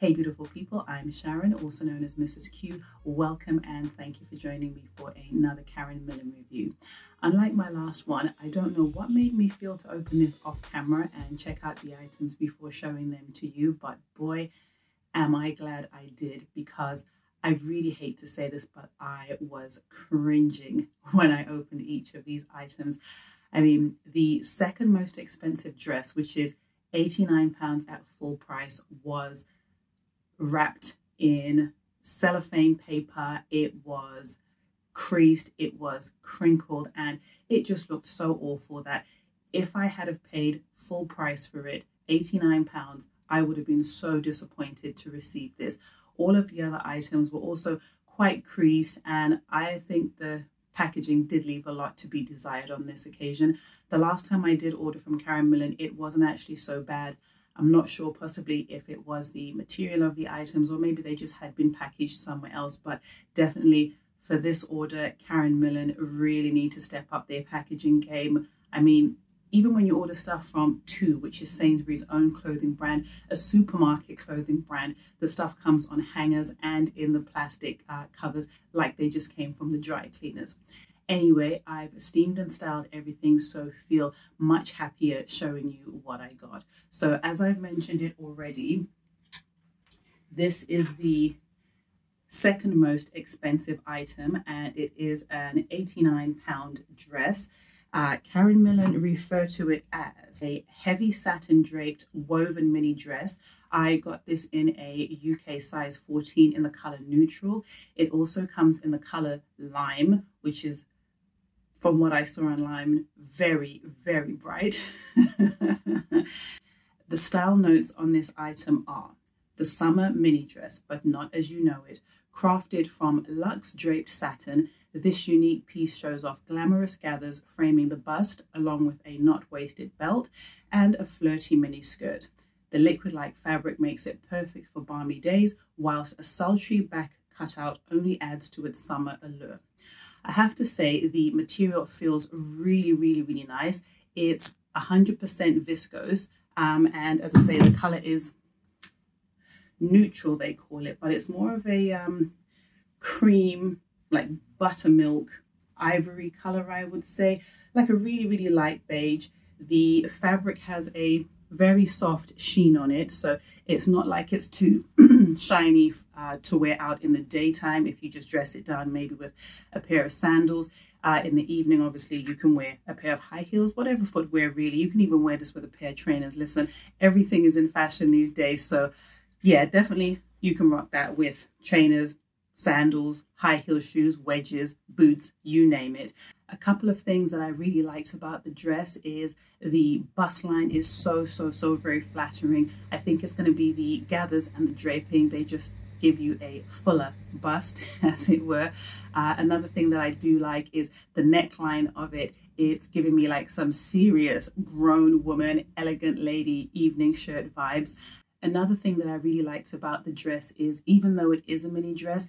Hey, beautiful people, I'm Sharon, also known as Mrs. Q. Welcome and thank you for joining me for another Karen Millen review. Unlike my last one, I don't know what made me feel to open this off camera and check out the items before showing them to you, but boy, am I glad I did because I really hate to say this, but I was cringing when I opened each of these items. I mean, the second most expensive dress, which is £89 at full price, was wrapped in cellophane paper. It was creased, it was crinkled, and it just looked so awful that if I had have paid full price for it, 89 pounds, I would have been so disappointed to receive this. All of the other items were also quite creased and I think the packaging did leave a lot to be desired on this occasion. The last time I did order from Karen Millen, it wasn't actually so bad. I'm not sure possibly if it was the material of the items or maybe they just had been packaged somewhere else, but definitely for this order, Karen Millen really need to step up their packaging game. I mean, even when you order stuff from Tu, which is Sainsbury's own clothing brand, a supermarket clothing brand, the stuff comes on hangers and in the plastic uh, covers like they just came from the dry cleaners. Anyway, I've steamed and styled everything, so feel much happier showing you what I got. So as I've mentioned it already, this is the second most expensive item and it is an 89 pound dress. Uh, Karen Millen referred to it as a heavy satin draped woven mini dress. I got this in a UK size 14 in the color neutral. It also comes in the color lime, which is from what I saw online, very, very bright. the style notes on this item are the summer mini dress, but knot as you know it. Crafted from luxe draped satin, this unique piece shows off glamorous gathers framing the bust along with a not waisted belt and a flirty mini skirt. The liquid-like fabric makes it perfect for balmy days, whilst a sultry back cutout only adds to its summer allure. I have to say the material feels really, really, really nice. It's 100% viscose. Um, and as I say, the color is neutral, they call it, but it's more of a um, cream, like buttermilk, ivory color, I would say, like a really, really light beige. The fabric has a very soft sheen on it, so it's not like it's too shiny uh, to wear out in the daytime if you just dress it down maybe with a pair of sandals. Uh, in the evening, obviously, you can wear a pair of high heels, whatever footwear really. You can even wear this with a pair of trainers. Listen, everything is in fashion these days. So, yeah, definitely you can rock that with trainers, sandals, high heel shoes, wedges, boots, you name it. A couple of things that I really liked about the dress is the bust line is so, so, so very flattering. I think it's going to be the gathers and the draping. They just give you a fuller bust, as it were. Uh, another thing that I do like is the neckline of it. It's giving me like some serious grown woman, elegant lady evening shirt vibes. Another thing that I really liked about the dress is even though it is a mini dress,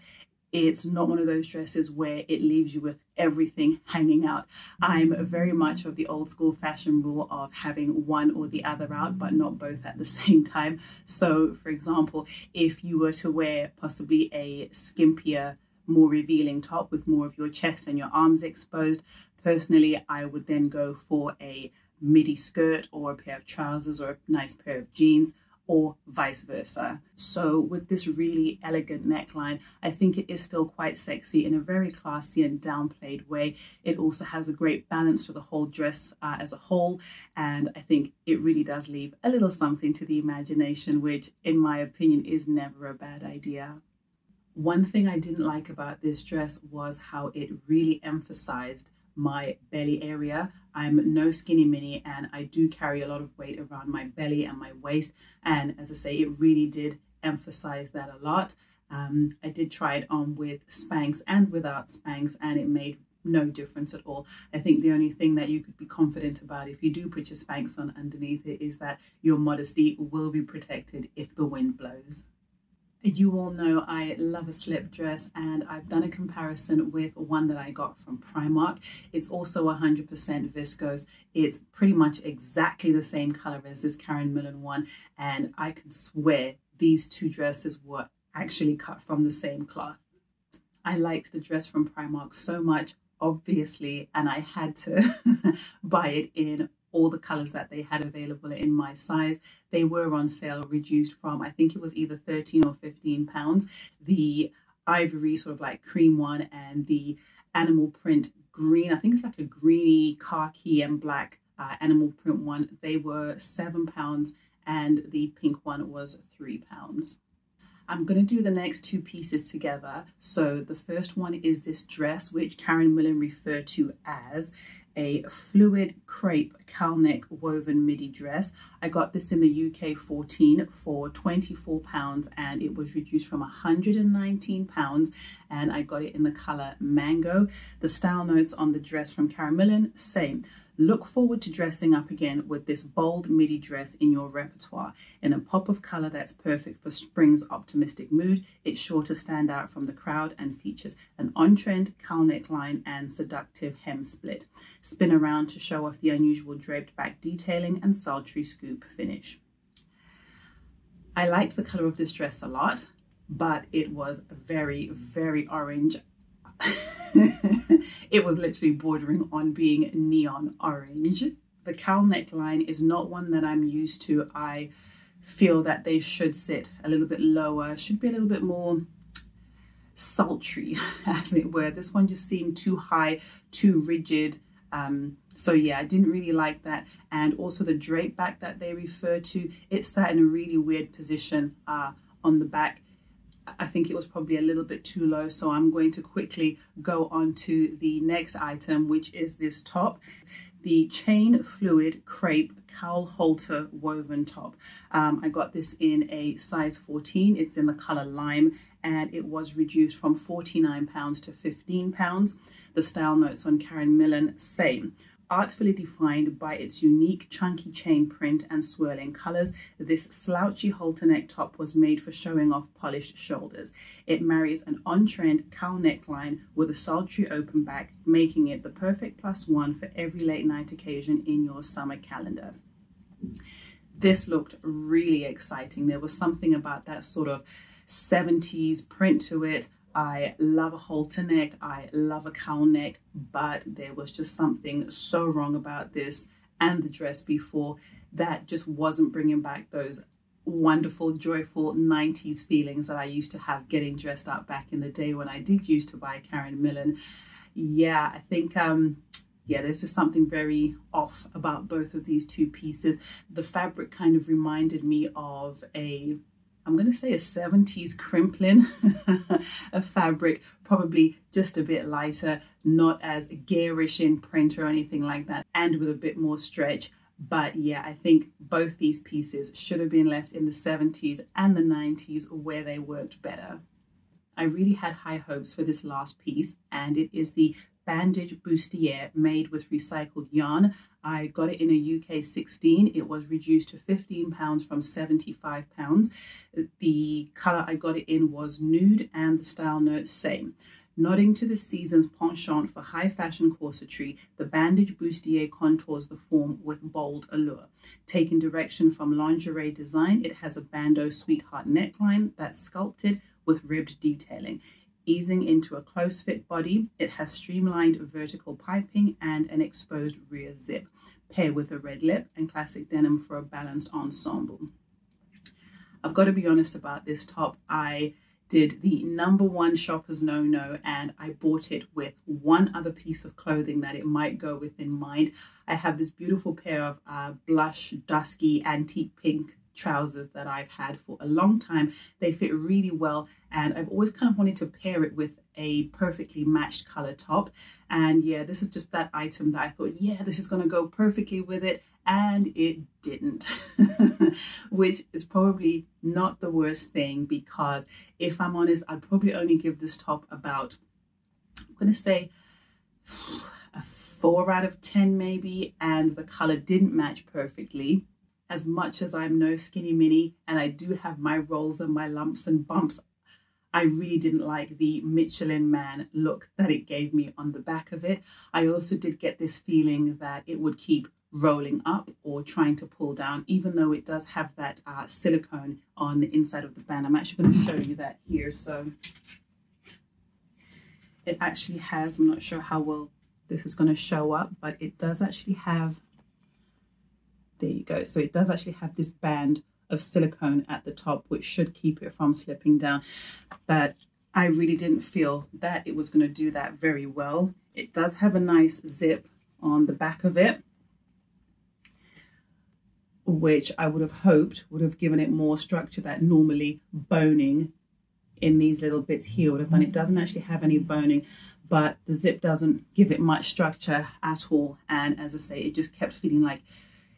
it's not one of those dresses where it leaves you with everything hanging out. I'm very much of the old school fashion rule of having one or the other out, but not both at the same time. So, for example, if you were to wear possibly a skimpier, more revealing top with more of your chest and your arms exposed, personally, I would then go for a midi skirt or a pair of trousers or a nice pair of jeans or vice versa. So with this really elegant neckline, I think it is still quite sexy in a very classy and downplayed way. It also has a great balance to the whole dress uh, as a whole. And I think it really does leave a little something to the imagination, which in my opinion is never a bad idea. One thing I didn't like about this dress was how it really emphasized my belly area. I'm no skinny mini and I do carry a lot of weight around my belly and my waist. And as I say, it really did emphasize that a lot. Um, I did try it on with Spanx and without Spanx and it made no difference at all. I think the only thing that you could be confident about if you do put your Spanx on underneath it is that your modesty will be protected if the wind blows. You all know I love a slip dress and I've done a comparison with one that I got from Primark. It's also 100% viscose. It's pretty much exactly the same color as this Karen Millen one and I can swear these two dresses were actually cut from the same cloth. I liked the dress from Primark so much, obviously, and I had to buy it in all the colors that they had available in my size. They were on sale, reduced from, I think it was either 13 or 15 pounds. The ivory, sort of like cream one, and the animal print green, I think it's like a greeny khaki and black uh, animal print one. They were seven pounds, and the pink one was three pounds. I'm going to do the next two pieces together. So the first one is this dress, which Karen Millen referred to as a fluid crepe cowl neck woven midi dress. I got this in the UK 14 for 24 pounds and it was reduced from 119 pounds and I got it in the color mango. The style notes on the dress from Millen, same. Look forward to dressing up again with this bold midi dress in your repertoire. In a pop of colour that's perfect for spring's optimistic mood, it's sure to stand out from the crowd and features an on-trend cowl neckline and seductive hem split. Spin around to show off the unusual draped back detailing and sultry scoop finish. I liked the colour of this dress a lot, but it was very, very orange. it was literally bordering on being neon orange. The cowl neckline is not one that I'm used to. I feel that they should sit a little bit lower, should be a little bit more sultry, as it were. This one just seemed too high, too rigid. Um, so yeah, I didn't really like that. And also the drape back that they refer to, it sat in a really weird position uh, on the back. I think it was probably a little bit too low. So I'm going to quickly go on to the next item, which is this top. The Chain Fluid Crepe Cowl Halter Woven Top. Um, I got this in a size 14. It's in the color lime and it was reduced from 49 pounds to 15 pounds. The style notes on Karen Millen, same. Artfully defined by its unique chunky chain print and swirling colors, this slouchy halter neck top was made for showing off polished shoulders. It marries an on-trend cowl neckline with a sultry open back, making it the perfect plus one for every late night occasion in your summer calendar. This looked really exciting. There was something about that sort of 70s print to it, I love a halter neck, I love a cowl neck, but there was just something so wrong about this and the dress before that just wasn't bringing back those wonderful, joyful 90s feelings that I used to have getting dressed up back in the day when I did used to buy Karen Millen. Yeah, I think um, yeah, there's just something very off about both of these two pieces. The fabric kind of reminded me of a I'm going to say a 70s Crimplene, a fabric, probably just a bit lighter, not as garish in print or anything like that, and with a bit more stretch. But yeah, I think both these pieces should have been left in the 70s and the 90s where they worked better. I really had high hopes for this last piece, and it is the bandage bustier made with recycled yarn. I got it in a UK 16. It was reduced to 15 pounds from 75 pounds. The color I got it in was nude and the style note same. Nodding to the season's penchant for high fashion corsetry, the bandage bustier contours the form with bold allure. Taking direction from lingerie design, it has a bandeau sweetheart neckline that's sculpted with ribbed detailing. Easing into a close fit body, it has streamlined vertical piping and an exposed rear zip. Pair with a red lip and classic denim for a balanced ensemble. I've got to be honest about this top. I did the number one shopper's no-no and I bought it with one other piece of clothing that it might go with in mind. I have this beautiful pair of uh, blush dusky antique pink trousers that I've had for a long time. They fit really well and I've always kind of wanted to pair it with a perfectly matched color top. And yeah, this is just that item that I thought, yeah, this is going to go perfectly with it. And it didn't, which is probably not the worst thing because if I'm honest, I'd probably only give this top about, I'm going to say, a four out of 10 maybe. And the color didn't match perfectly as much as I'm no skinny mini and I do have my rolls and my lumps and bumps, I really didn't like the Michelin man look that it gave me on the back of it. I also did get this feeling that it would keep rolling up or trying to pull down, even though it does have that uh, silicone on the inside of the band. I'm actually going to show you that here. So it actually has, I'm not sure how well this is going to show up, but it does actually have, there you go. So it does actually have this band of silicone at the top, which should keep it from slipping down. But I really didn't feel that it was going to do that very well. It does have a nice zip on the back of it, which I would have hoped would have given it more structure that normally boning in these little bits here would have done. It doesn't actually have any boning, but the zip doesn't give it much structure at all. And as I say, it just kept feeling like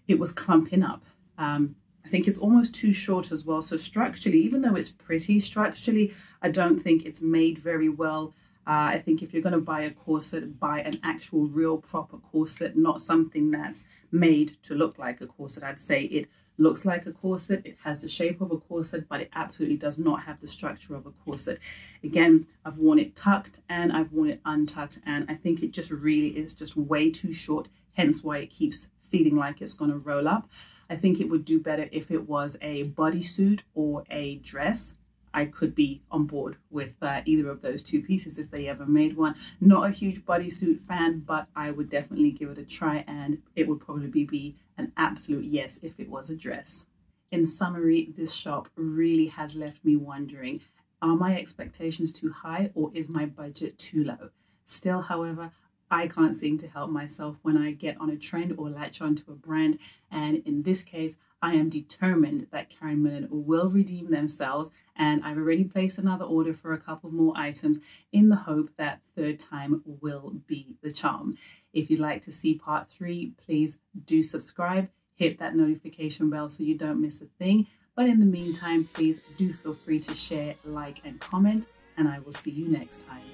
it was clumping up. Um, I think it's almost too short as well. So structurally, even though it's pretty structurally, I don't think it's made very well. Uh, I think if you're going to buy a corset, buy an actual real proper corset, not something that's made to look like a corset. I'd say it looks like a corset, it has the shape of a corset, but it absolutely does not have the structure of a corset. Again, I've worn it tucked and I've worn it untucked, and I think it just really is just way too short, hence why it keeps feeling like it's going to roll up. I think it would do better if it was a bodysuit or a dress. I could be on board with uh, either of those two pieces if they ever made one. Not a huge bodysuit fan, but I would definitely give it a try and it would probably be an absolute yes if it was a dress. In summary, this shop really has left me wondering are my expectations too high or is my budget too low? Still, however, I can't seem to help myself when I get on a trend or latch onto a brand. And in this case, I am determined that Karen Millen will redeem themselves. And I've already placed another order for a couple more items in the hope that third time will be the charm. If you'd like to see part three, please do subscribe, hit that notification bell so you don't miss a thing. But in the meantime, please do feel free to share, like, and comment, and I will see you next time.